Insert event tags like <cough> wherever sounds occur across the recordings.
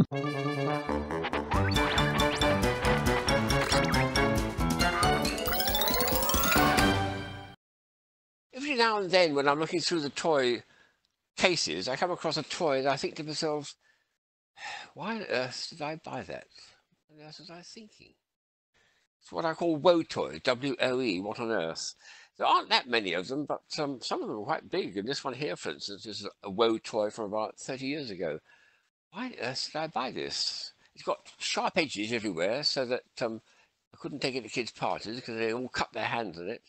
Every now and then, when I'm looking through the toy cases, I come across a toy and I think to myself, why on earth did I buy that? What on earth was I thinking? It's what I call woe toy, W-O-E, what on earth? There aren't that many of them, but um, some of them are quite big. And this one here, for instance, is a woe toy from about 30 years ago. Why earth did I buy this? It's got sharp edges everywhere so that um, I couldn't take it to kids' parties because they all cut their hands on it.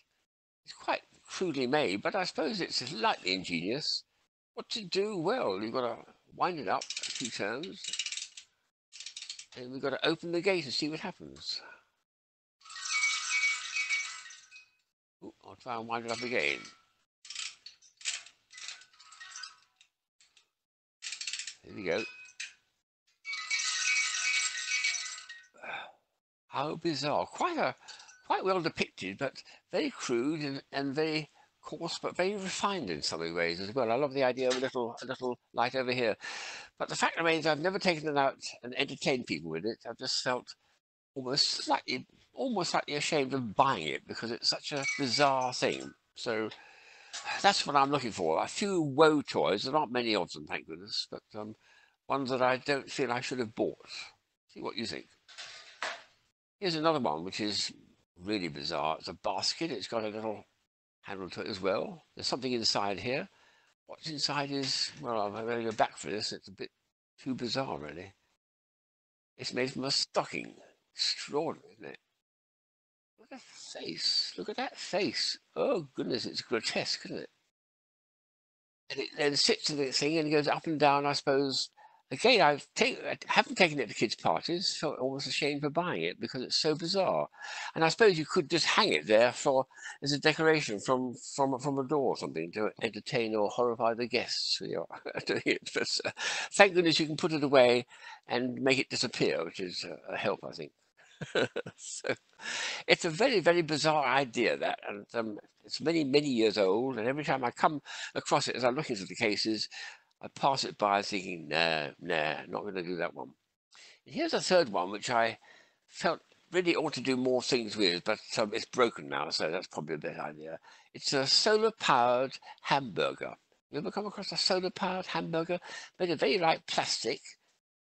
It's quite crudely made, but I suppose it's slightly ingenious. What to do? Well, you've got to wind it up a few turns, and we've got to open the gate and see what happens. Ooh, I'll try and wind it up again. There we go. How bizarre. Quite a quite well depicted, but very crude and, and very coarse, but very refined in some ways as well. I love the idea of a little a little light over here. But the fact remains I've never taken it out and entertained people with it. I've just felt almost slightly almost slightly ashamed of buying it because it's such a bizarre thing. So that's what I'm looking for. A few woe toys. There aren't many of them, thank goodness, but um, ones that I don't feel I should have bought. See what you think. Here's another one, which is really bizarre. It's a basket. It's got a little handle to it as well. There's something inside here. What's inside is, well, I'm going to go back for this. It's a bit too bizarre, really. It's made from a stocking. Extraordinary, isn't it? Look at that face. Look at that face. Oh, goodness, it's grotesque, isn't it? And it then sits in the thing and goes up and down, I suppose, again, I've take, I haven't taken it to kids' parties. Felt almost ashamed for buying it because it's so bizarre. And I suppose you could just hang it there for as a decoration from from from a door or something to entertain or horrify the guests you're <laughs> doing it. But uh, thank goodness you can put it away and make it disappear, which is a, help, I think. <laughs> so it's a very very bizarre idea that and um, it's many many years old and every time i come across it as i'm looking through the cases I pass it by thinking, nah, nah, not going to do that one. And here's a third one, which I felt really ought to do more things with, but um, it's broken now, so that's probably a better idea. It's a solar-powered hamburger. You ever come across a solar-powered hamburger? Made of very light plastic.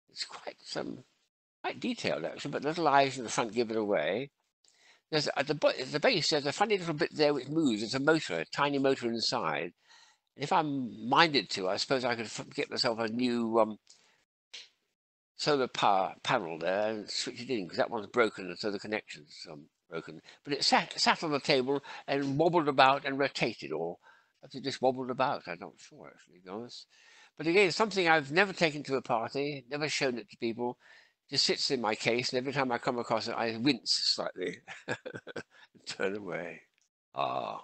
It's quite um, quite detailed, actually, but little eyes in the front give it away. There's at the, at the base, there's a funny little bit there which moves. It's a motor, a tiny motor inside if I'm minded to, I suppose I could get myself a new um, solar power panel there and switch it in because that one's broken and so the connection's um, broken. But it sat, sat on the table and wobbled about and rotated or it just wobbled about. I'm not sure actually, to be honest. But again, something I've never taken to a party, never shown it to people. Just sits in my case, and every time I come across it, I wince slightly, <laughs> and turn away. Ah.